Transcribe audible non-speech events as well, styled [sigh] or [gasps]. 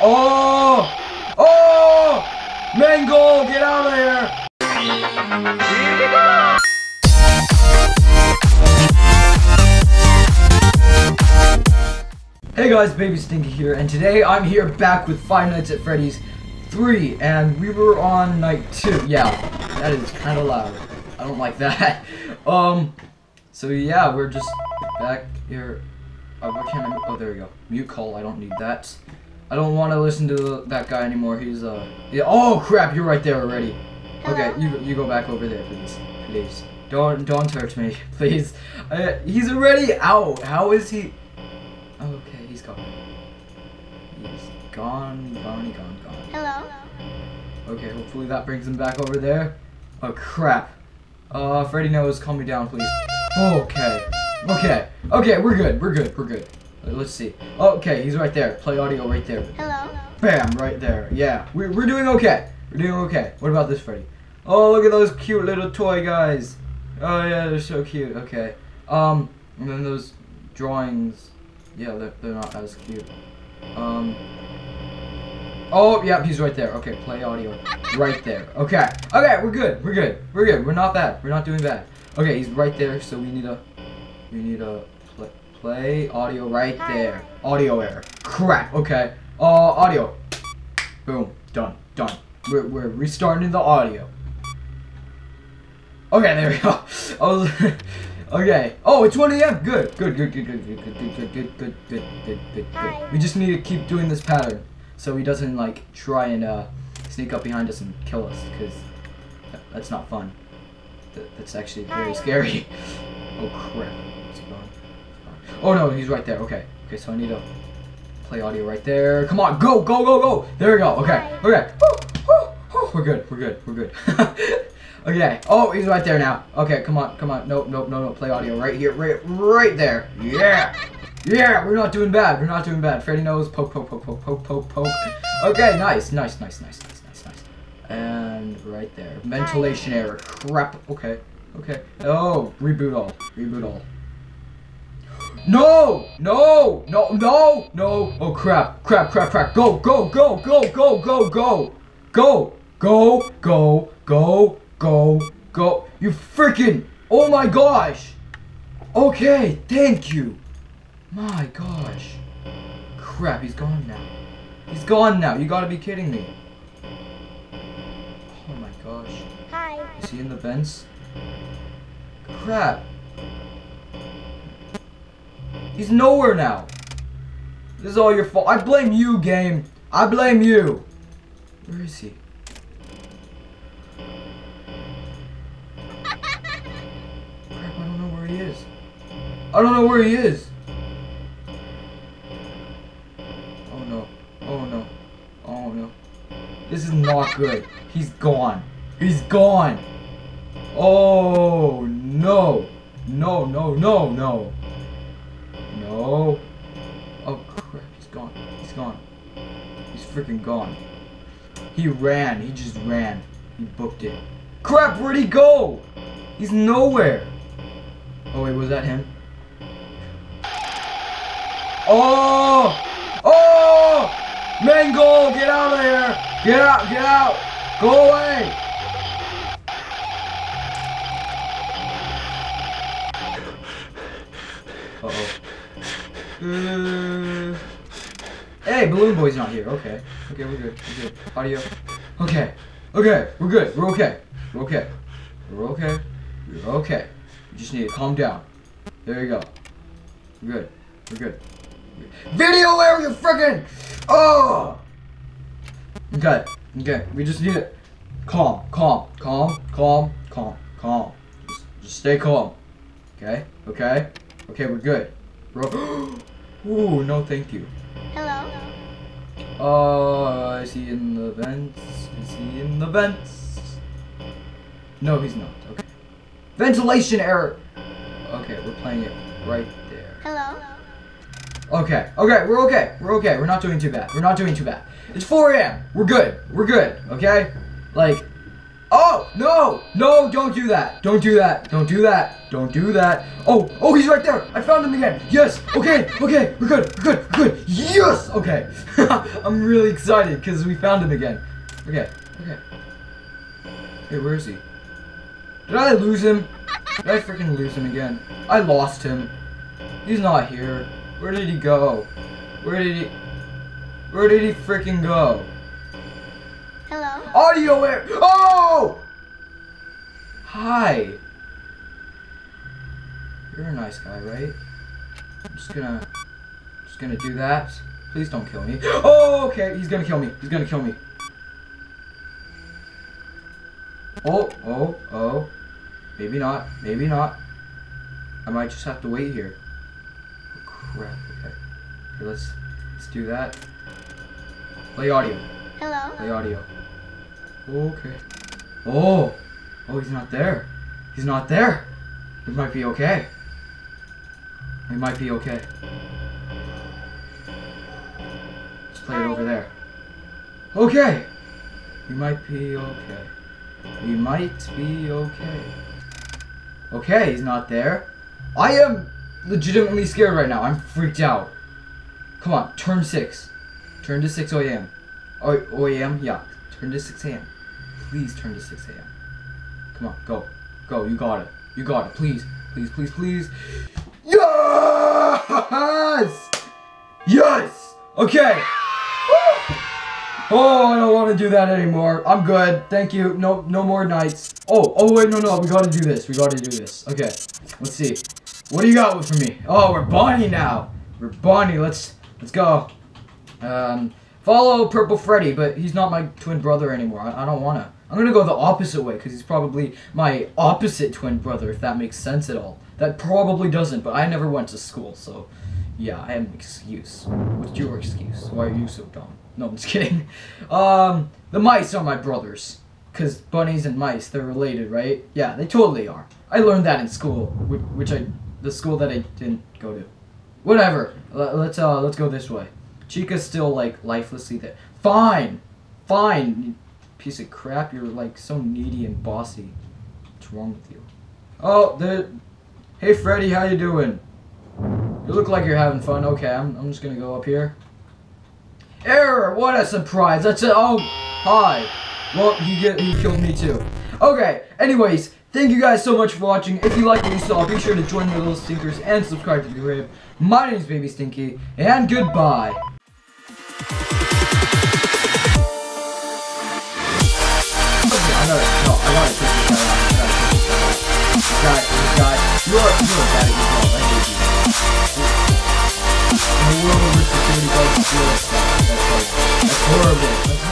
Oh! Oh! Mangle, get out of here! Hey guys, Baby Stinky here, and today I'm here back with Five Nights at Freddy's 3, and we were on night 2. Yeah, that is kind of loud. I don't like that. [laughs] Um, so yeah, we're just back here. Oh, what can I, oh, there we go. Mute call, I don't need that. I don't want to listen to that guy anymore, he's, uh, yeah, oh crap, you're right there already. Okay, you, you go back over there, please. Please. Don't, don't touch me, [laughs] please. Uh, he's already out. How is he? Okay, he's gone. He's gone, gone, gone, gone. Hello. Okay, hopefully that brings him back over there. Oh crap. Uh, Freddy knows. Calm me down, please. Okay. Okay. Okay, we're good. We're good. We're good. Uh, Let's see. Okay, he's right there. Play audio right there. Hello. Bam, right there. Yeah, we're, we're doing okay. We're doing okay. What about this, Freddy? Oh, look at those cute little toy guys. Oh, yeah, they're so cute. Okay. Um, and then those drawings. Yeah, they're, they're not as cute. Um. Oh, yeah, he's right there. Okay, play audio. Right there. Okay. Okay, we're good. We're good. We're good. We're not bad. We're not doing bad. Okay, he's right there, so we need a. We need a. Play, audio right there. Audio error. Crap. Okay. Uh, audio. Boom. Done. Done. We're, we're restarting the audio. Okay, there we go. I was, okay. Oh, it's 1 a.m. Good. Good, good, good, good, good, good, good, good, good, good, good, good, good, good. We just need to keep doing this pattern so he doesn't, like, try and, uh, sneak up behind us and kill us, because that's not fun. That, that's actually very scary. Oh, crap. Is he gone? Oh, no, he's right there. Okay. Okay, so I need to play audio right there. Come on, go, go, go, go. There we go. Okay, okay. Woo, woo, woo. We're good. We're good. We're good. [laughs] okay. Oh, he's right there now. Okay, come on, come on. Nope, nope, no, no. Play audio right here, right, right there. Yeah. Yeah, we're not doing bad. We're not doing bad. Freddy knows. Poke, poke, poke, poke, poke, poke, poke. Okay, nice, nice, nice, nice, nice, nice, nice. And right there. Ventilation error. Crap. Okay. Okay. Oh, reboot all. Reboot all. No! No! No! No! No! Oh crap! Crap! Crap! Crap! Go! Go! Go! Go! Go! Go! Go! Go! Go! Go! Go! Go! Go! You freaking! Oh my gosh! Okay, thank you. My gosh. Crap! He's gone now. He's gone now. You gotta be kidding me. Oh my gosh. Hi. Is he in the vents? Crap. He's nowhere now. This is all your fault. I blame you, game. I blame you. Where is he? Crap, I don't know where he is. I don't know where he is. Oh no. Oh no. Oh no. This is not good. He's gone. He's gone. Oh no. No, no, no, no. No. Oh crap, he's gone. He's gone. He's freaking gone. He ran. He just ran. He booked it. Crap, where'd he go? He's nowhere. Oh wait, was that him? Oh! Oh! Mangle, get out of here! Get out, get out! Go away! Uh, hey, Balloon Boy's not here. Okay. Okay, we're good. We're good. Audio. Okay. Okay, we're good. We're okay. We're okay. We're okay. We're okay. We just need to calm down. There you go. We're good. We're good. Video you freaking! Oh! Okay. Okay. We just need it. Calm. Calm. Calm. Calm. Calm. Calm. Just, just stay calm. Okay. Okay. Okay. We're good. Bro. [gasps] [gasps] Ooh, no, thank you. Hello. Uh, is he in the vents? Is he in the vents? No, he's not. Okay. Ventilation error. Okay, we're playing it right there. Hello. Okay, okay, we're okay. We're okay. We're not doing too bad. We're not doing too bad. It's 4 a.m. We're good. We're good. Okay? Like, Oh, no! No, don't do that. Don't do that. Don't do that. Don't do that. Oh, oh, he's right there. I found him again. Yes. Okay, okay. We're good. We're good. We're good. Yes. Okay. [laughs] I'm really excited because we found him again. Okay. Okay. Hey, where is he? Did I lose him? Did I freaking lose him again? I lost him. He's not here. Where did he go? Where did he... Where did he freaking go? Audio error. Oh! Hi. You're a nice guy, right? I'm just gonna, just gonna do that. Please don't kill me. [gasps] Oh, okay. He's gonna kill me. He's gonna kill me. Oh, oh, oh. Maybe not. Maybe not. I might just have to wait here. Oh, crap. Okay. Okay, let's let's do that. Play audio. Hello. Play audio. Okay. Oh. Oh, he's not there. He's not there. We might be okay. We might be okay. Let's play it over there. Okay. We might be okay. We might be okay. Okay, he's not there. I am legitimately scared right now. I'm freaked out. Come on, turn 6. Turn to 6 a.m. Oh a.m.? Yeah. Turn to 6 a.m. Please turn to 6 a.m. Come on, go. Go, you got it. You got it. Please, please, please, please. Yes! Yes! Okay. Oh, I don't want to do that anymore. I'm good. Thank you. No no more nights. Oh, oh wait, no, no. We got to do this. We got to do this. Okay. Let's see. What do you got for me? Oh, we're Bonnie now. We're Bonnie. Let's let's go. Um, follow Purple Freddy, but he's not my twin brother anymore. I, I don't want to. I'm to go the opposite way because he's probably my opposite twin brother, if that makes sense at all. That probably doesn't, but I never went to school, so yeah, I have an excuse. What's your excuse? Why are you so dumb? No, I'm just [laughs] kidding. Um, the mice are my brothers. Because bunnies and mice, they're related, right? Yeah, they totally are. I learned that in school, which I, the school that I didn't go to. Whatever. Let's uh, let's go this way. Chica's still like lifelessly there. Fine, fine. Piece of crap. You're like so needy and bossy. What's wrong with you? Oh, the. Hey, Freddy, how you doing? You look like you're having fun. Okay, I'm, I'm just gonna go up here. Error! What a surprise! That's a oh hi. Well, he get he killed me too. Okay. Anyways, thank you guys so much for watching. If you like what you saw, be sure to join the little stinkers and subscribe to the rave. My name is Baby Stinky, and goodbye. No, I gotta take this guy out. I this guy, you're, you're a bad. I hate you. In the world where security guards that's that's horrible.